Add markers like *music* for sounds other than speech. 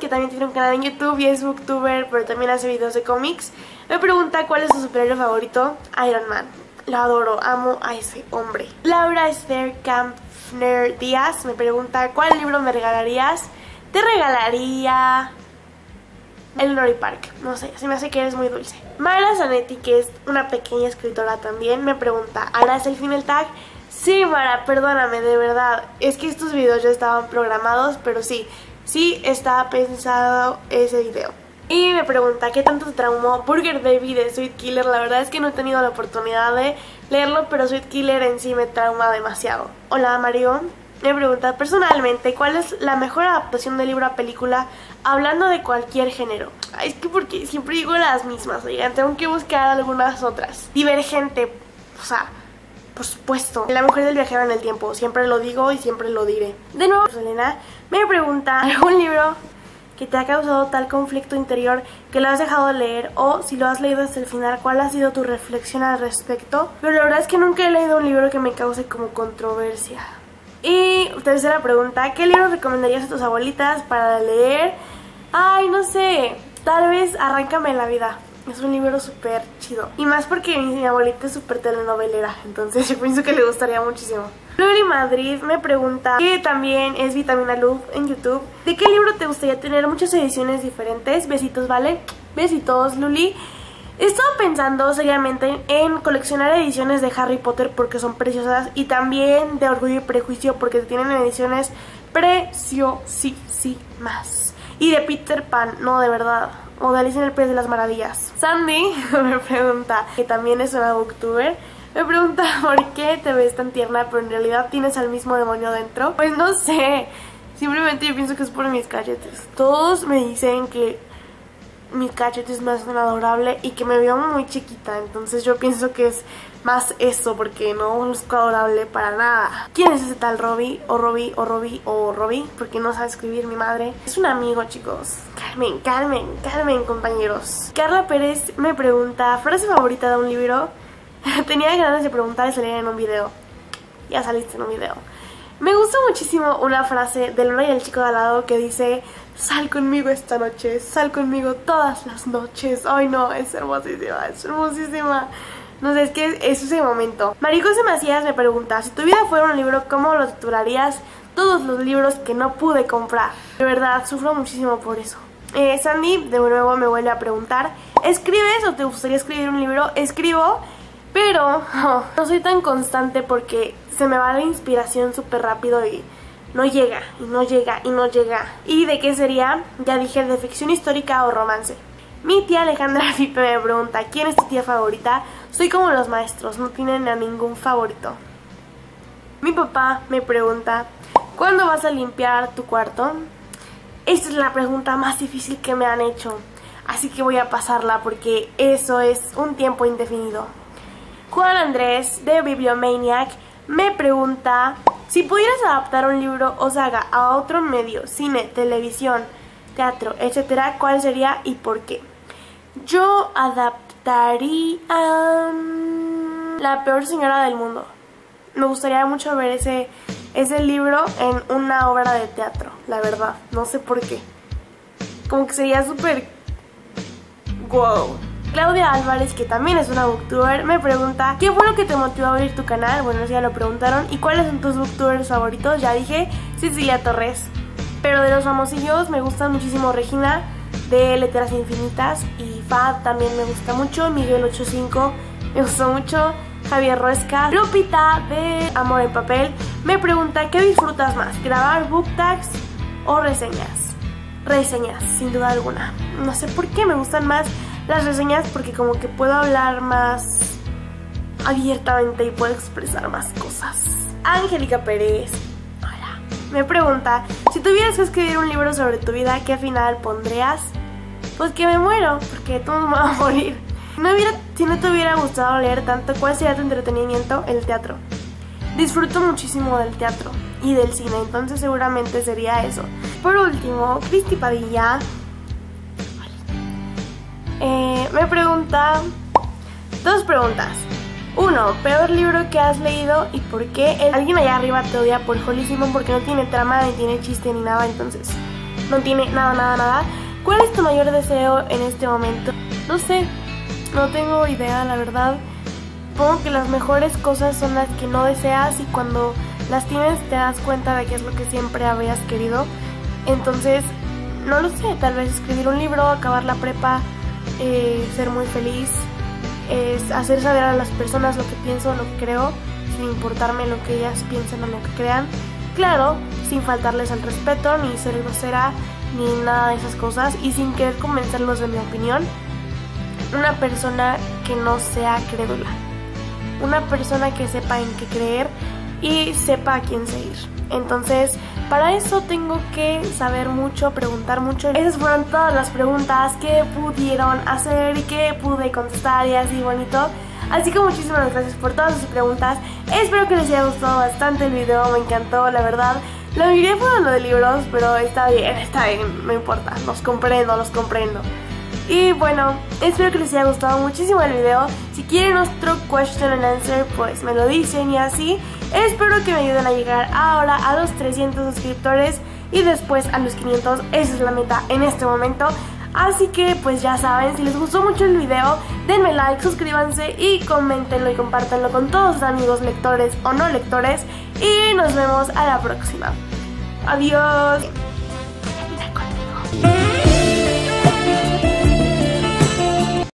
Que también tiene un canal en YouTube y es booktuber, pero también hace videos de cómics, me pregunta cuál es su superhéroe favorito, Iron Man. Lo adoro, amo a ese hombre. Laura Esther Kampfner Díaz me pregunta cuál libro me regalarías. Te regalaría el Lori Park. No sé, se me hace que eres muy dulce. Mara Zanetti, que es una pequeña escritora también, me pregunta, ¿harás el final tag? Sí, Mara, perdóname, de verdad. Es que estos videos ya estaban programados, pero sí, sí estaba pensado ese video. Y me pregunta, ¿qué tanto te traumó Burger Baby de Sweet Killer? La verdad es que no he tenido la oportunidad de leerlo, pero Sweet Killer en sí me trauma demasiado. Hola, Mario. Me pregunta personalmente, ¿cuál es la mejor adaptación de libro a película hablando de cualquier género? es que porque siempre digo las mismas, oigan, tengo que buscar algunas otras. Divergente, o sea, por supuesto. La mujer del viajero en el tiempo, siempre lo digo y siempre lo diré. De nuevo, Selena me pregunta, *laughs* ¿algún libro que te ha causado tal conflicto interior que lo has dejado de leer o si lo has leído hasta el final, cuál ha sido tu reflexión al respecto. Pero la verdad es que nunca he leído un libro que me cause como controversia. Y tercera pregunta, ¿qué libro recomendarías a tus abuelitas para leer? Ay, no sé, tal vez Arráncame la vida. Es un libro súper Y más porque mi, abuelita es súper telenovelera, entonces *laughs* yo pienso que le gustaría muchísimo. Luli Madrid me pregunta, que también es Vitamina Luz en YouTube, ¿de qué libro te gustaría tener muchas ediciones diferentes? Besitos, ¿vale? Besitos, Luli. He estado pensando seriamente en coleccionar ediciones de Harry Potter porque son preciosas y también de Orgullo y Prejuicio porque tienen ediciones preciosísimas. Y de Peter Pan, no, de verdad o en el País de las Maravillas. Sandy *laughs* me pregunta, que también es una booktuber, me pregunta *laughs* por qué te ves tan tierna, pero en realidad tienes al mismo demonio dentro. Pues no sé, simplemente yo pienso que es por mis cachetes. Todos me dicen que mis cachetes me hacen adorable y que me veo muy chiquita, entonces yo pienso que es más eso porque no luzco adorable para nada. ¿Quién es ese tal Robbie? O Robbie, o Robbie, o Robbie, porque no sabe escribir mi madre. Es un amigo, chicos. Carmen, Carmen, Carmen, compañeros. Carla Pérez me pregunta, ¿frase favorita de un libro? *laughs* Tenía ganas de preguntar y salir en un video. Ya saliste en un video. Me gusta muchísimo una frase de Luna y el chico de al lado que dice Sal conmigo esta noche, sal conmigo todas las noches Ay no, es hermosísima, es hermosísima no sé, es que es ese momento. Maricose Macías me pregunta, si tu vida fuera un libro, ¿cómo lo titularías? Todos los libros que no pude comprar. De verdad, sufro muchísimo por eso. Eh, Sandy, de nuevo, me vuelve a preguntar, ¿escribes o te gustaría escribir un libro? Escribo, pero no soy tan constante porque se me va la inspiración súper rápido y no llega, y no llega, y no llega. ¿Y de qué sería? Ya dije, de ficción histórica o romance. Mi tía Alejandra *laughs* Fipe me pregunta, ¿quién es tu tía favorita? Soy como los maestros, no tienen a ningún favorito. Mi papá me pregunta, ¿cuándo vas a limpiar tu cuarto? Esta es la pregunta más difícil que me han hecho, así que voy a pasarla porque eso es un tiempo indefinido. Juan Andrés de Bibliomaniac me pregunta, si pudieras adaptar un libro o saga a otro medio, cine, televisión, teatro, etcétera, ¿cuál sería y por qué? Yo adaptaría La peor señora del mundo. Me gustaría mucho ver ese, ese libro en una obra de teatro, la verdad. No sé por qué. Como que sería súper... Wow. Claudia Álvarez, que también es una booktuber, me pregunta ¿Qué fue que te motivó a abrir tu canal? Bueno, ya lo preguntaron ¿Y cuáles son tus booktubers favoritos? Ya dije Cecilia Torres pero de los famosillos me gusta muchísimo Regina de Letras Infinitas y Fad también me gusta mucho, Miguel 85 me gusta mucho, Javier Ruesca, Lupita de Amor en Papel me pregunta ¿qué disfrutas más? ¿Grabar book tags o reseñas? Reseñas, sin duda alguna. No sé por qué me gustan más las reseñas porque como que puedo hablar más abiertamente y puedo expresar más cosas. Angélica Pérez, me pregunta, si tuvieras que escribir un libro sobre tu vida, ¿qué final pondrías? Pues que me muero, porque tú me vas a morir. No hubiera, si no te hubiera gustado leer tanto, ¿cuál sería tu entretenimiento? El teatro. Disfruto muchísimo del teatro y del cine, entonces seguramente sería eso. Por último, Cristi Padilla eh, me pregunta dos preguntas. Uno, peor libro que has leído y por qué. alguien allá arriba te odia por Holly Simon porque no tiene trama ni tiene chiste ni nada, entonces no tiene nada, nada, nada. ¿Cuál es tu mayor deseo en este momento? No sé, no tengo idea, la verdad. Supongo que las mejores cosas son las que no deseas y cuando las tienes te das cuenta de que es lo que siempre habías querido. Entonces, no lo sé, tal vez escribir un libro, acabar la prepa, eh, ser muy feliz, es hacer saber a las personas lo que pienso, lo que creo, sin importarme lo que ellas piensen o lo que crean. Claro, sin faltarles al respeto, ni ser grosera, ni nada de esas cosas, y sin querer convencerlos de mi opinión. Una persona que no sea crédula. Una persona que sepa en qué creer y sepa a quién seguir. Entonces, para eso tengo que saber mucho, preguntar mucho. Esas fueron todas las preguntas que pudieron hacer y que pude contestar y así bonito. Así que muchísimas gracias por todas sus preguntas. Espero que les haya gustado bastante el video, me encantó, la verdad. La mayoría fueron lo de libros, pero está bien, está bien, no importa, los comprendo, los comprendo. Y bueno, espero que les haya gustado muchísimo el video. Si quieren otro question and answer, pues me lo dicen y así. Espero que me ayuden a llegar ahora a los 300 suscriptores y después a los 500. Esa es la meta en este momento. Así que pues ya saben, si les gustó mucho el video, denme like, suscríbanse y comentenlo y compártanlo con todos sus amigos lectores o no lectores. Y nos vemos a la próxima. Adiós.